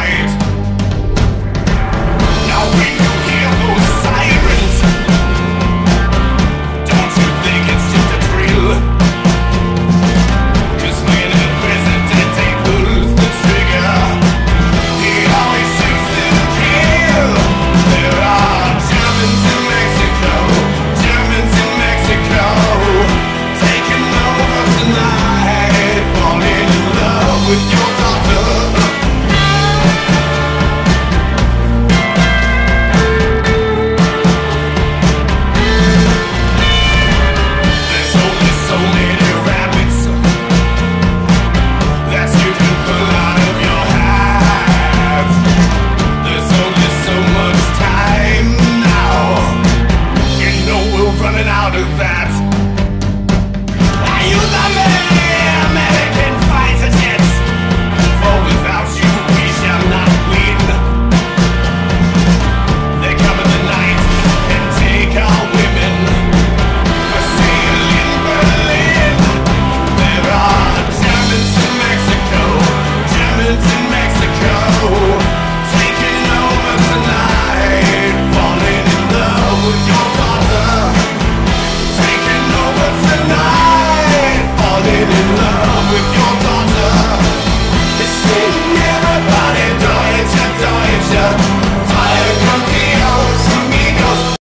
Right.